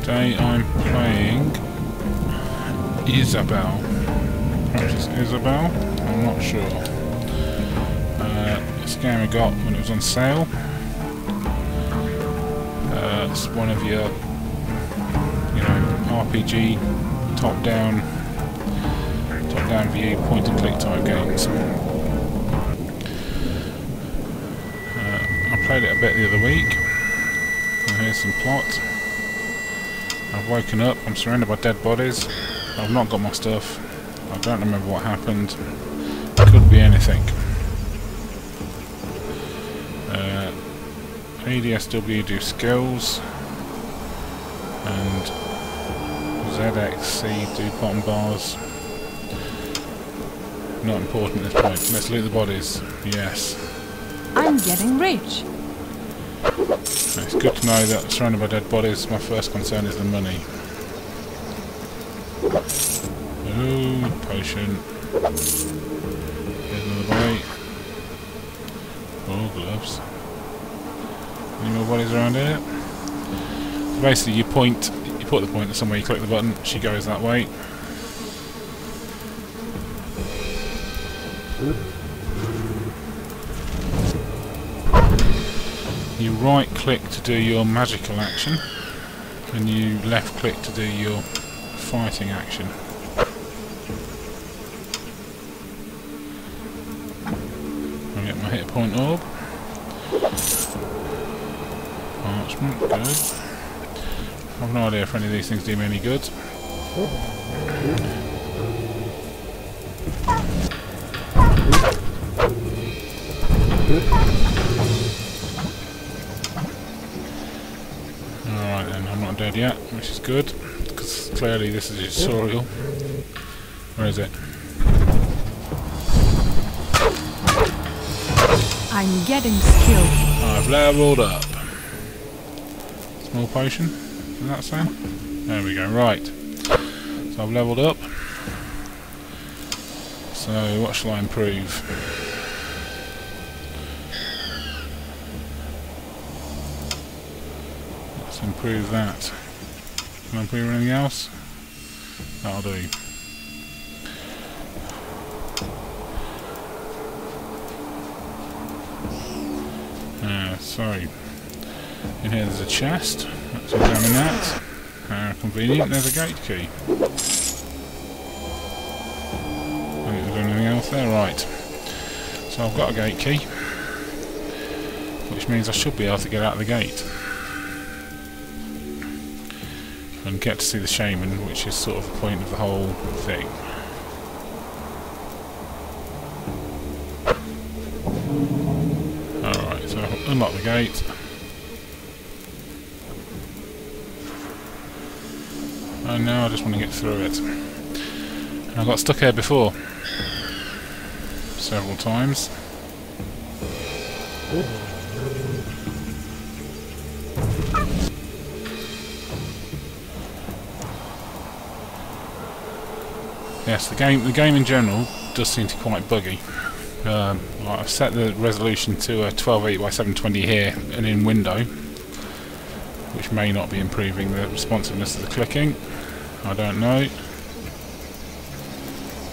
Today I'm playing Iesabel. Iesabel? I'm not sure. Uh, a game I got when it was on sale. Uh, it's one of your, you know, RPG top-down, top-down view point-and-click type games. Uh, I played it a bit the other week. Here's some plot. I've woken up, I'm surrounded by dead bodies. I've not got my stuff. I don't remember what happened. Could be anything. Uh, ADSW do skills. And ZXC do bottom bars. Not important at this point. Let's loot the bodies. Yes. I'm getting rich. It's good to know that surrounded by dead bodies, my first concern is the money. Ooh, potion. Here's another body. Oh, gloves. Any more bodies around here? So basically, you point, you put the pointer somewhere, you click the button, she goes that way. Right click to do your magical action, and you left click to do your fighting action. I get my hit point orb. Parchment, good. I've no idea if any of these things do me any good. Alright dead yet, which is good, because clearly this is a tutorial. Where is it? I'm getting skilled. I've leveled up. Small potion, does that say? There we go, right. So I've leveled up. So what shall I improve? Let's improve that. Can I improve anything else? That'll do. Uh, so, in here there's a chest. Let's examine that. How convenient, there's a gate key. I think there's anything else there, right. So I've got a gate key, which means I should be able to get out of the gate. And get to see the shaman, which is sort of the point of the whole thing. Alright, so unlock the gate. And now I just want to get through it. And I got stuck here before. Several times. Yes, the game the game in general does seem to be quite buggy. Um, I've set the resolution to a 1280 by 720 here and in window, which may not be improving the responsiveness of the clicking. I don't know.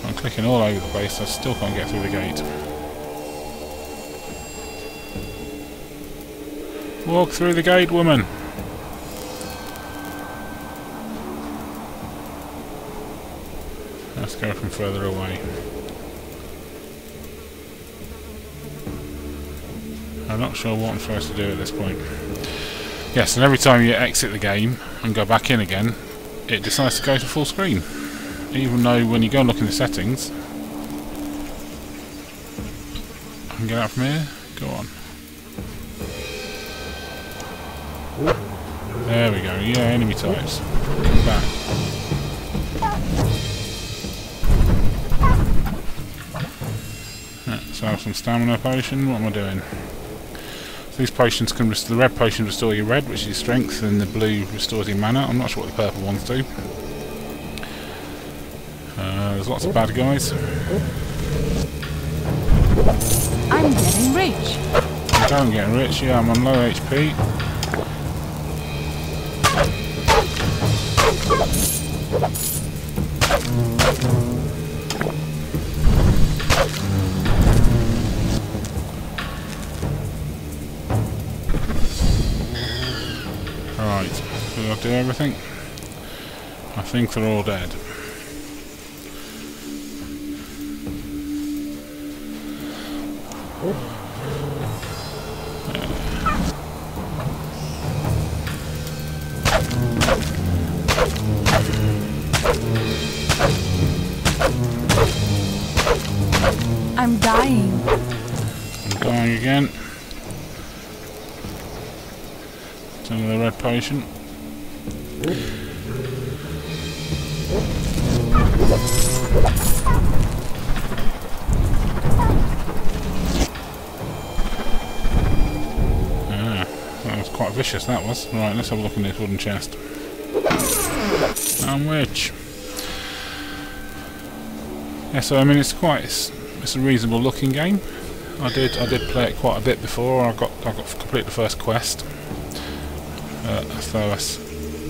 I'm clicking all over the place, I still can't get through the gate. Walk through the gate, woman! Let's go from further away. I'm not sure what I'm supposed to do at this point. Yes, and every time you exit the game and go back in again, it decides to go to full screen. Even though when you go and look in the settings, I can get out from here. Go on. There we go. Yeah, enemy types. Come back. So I have some stamina potion. What am I doing? So these potions can restore, the red potion restore your red, which is your strength, and the blue restores your mana. I'm not sure what the purple ones do. Uh, there's lots of bad guys. I'm getting rich. I don't get rich, yeah, I'm on low HP. Do everything? I think they're all dead. I'm dying. I'm dying again. Some of the red potion. Vicious, that was. Right, let's have a look in this wooden chest. And witch. Yeah, so I mean it's quite it's, it's a reasonable looking game. I did I did play it quite a bit before. I got I got complete the first quest. Uh, so I was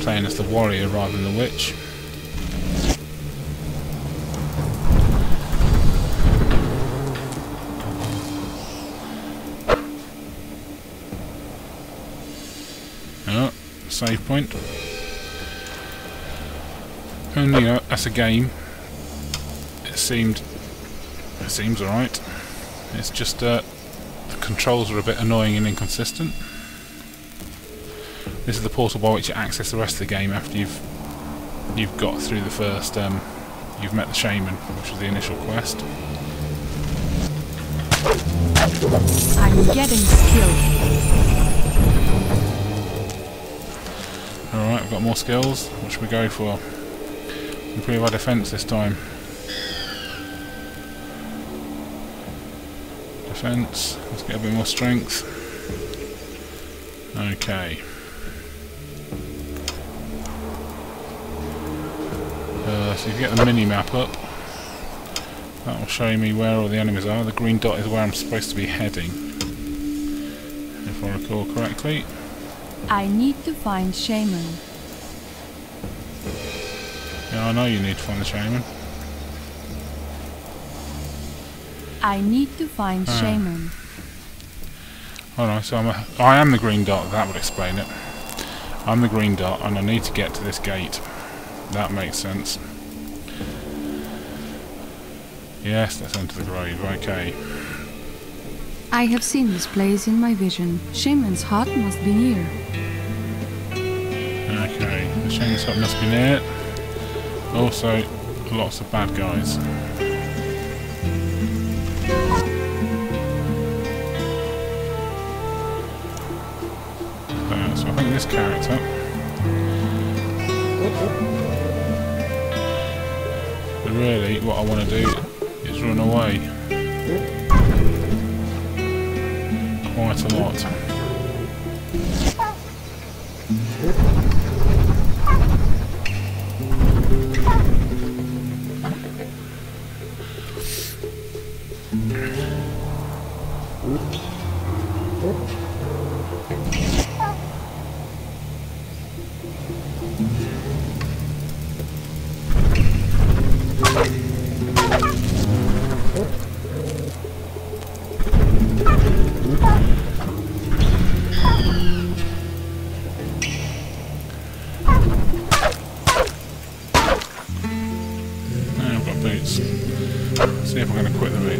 playing as the warrior rather than the witch. Save point. You know, as a game, it seemed it seems alright. It's just uh, the controls are a bit annoying and inconsistent. This is the portal by which you access the rest of the game after you've you've got through the first um, you've met the shaman, which was the initial quest. I'm getting skilled. Alright, we've got more skills. What should we go for? Improve our defence this time. Defence. Let's get a bit more strength. Okay. Uh, so if you get the mini map up, that will show me where all the enemies are. The green dot is where I'm supposed to be heading, if I recall correctly. I need to find shaman. Yeah, I know you need to find the shaman. I need to find Ah. shaman. Alright, so I'm a, I am the green dot, that would explain it. I'm the green dot and I need to get to this gate. That makes sense. Yes, let's enter the grave, okay. I have seen this place in my vision. Shaman's hut must be near. Okay, the shaman's hut must be near. Also, lots of bad guys. Uh, so I think this character really, what I want to do is run away. A lot. Now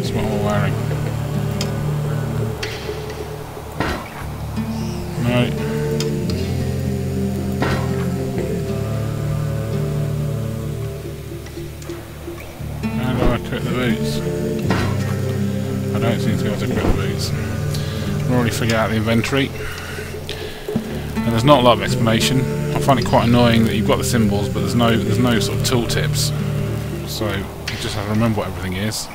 boots. What I wearing? No. How do I quit the boots? I don't seem to be able to quit the boots. I've already figured out the inventory. And there's not a lot of explanation. I find it quite annoying that you've got the symbols, but there's no there's no sort of tooltips. So you just have to remember what everything is.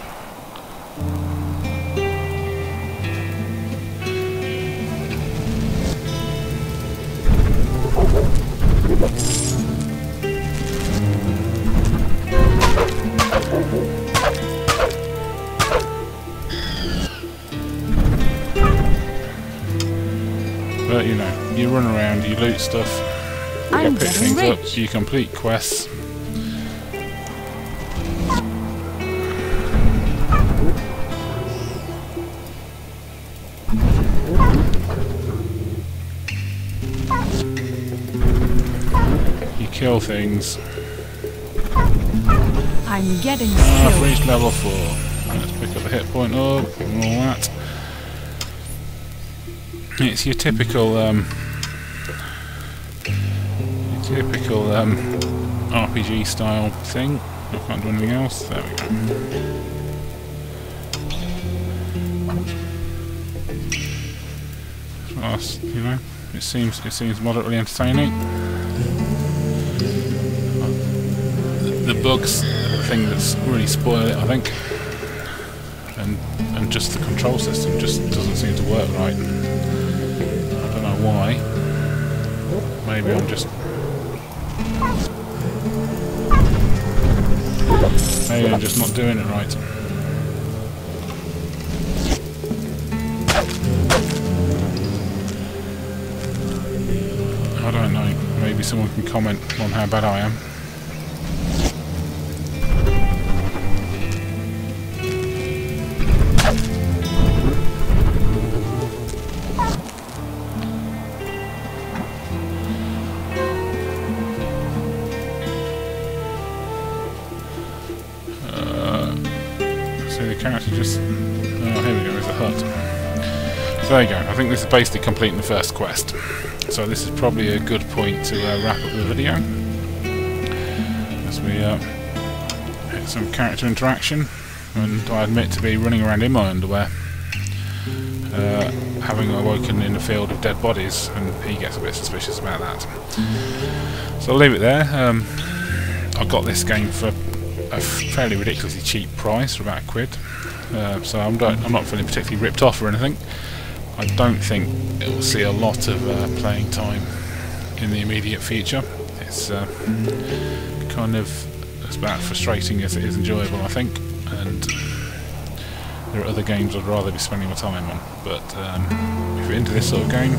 But you know, you run around, you loot stuff, you I'm pick things up, you complete quests. You kill things. I'm getting I've reached level 4. Let's pick up the hit point up and all that. It's your typical, um, your typical um, RPG style thing. I can't do anything else. There we go. You know, it seems it seems moderately entertaining. The bugs the thing that's really spoiled it, I think. And and just the control system just doesn't seem to work right. Why. Maybe I'm just maybe I'm just not doing it right. I don't know. Maybe someone can comment on how bad I am. I think this is basically completing the first quest. So this is probably a good point to uh, wrap up the video. As we uh, hit some character interaction, and I admit to be running around in my underwear, uh, having awoken in a field of dead bodies, and he gets a bit suspicious about that. So I'll leave it there. Um, I got this game for a fairly ridiculously cheap price, for about a quid. Uh, so I'm, don't, I'm not feeling particularly ripped off or anything. I don't think it will see a lot of uh, playing time in the immediate future. It's uh, kind of as about frustrating as it is enjoyable, I think. And there are other games I'd rather be spending my time on. But um, if you're into this sort of game,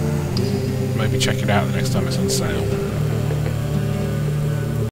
maybe check it out the next time it's on sale.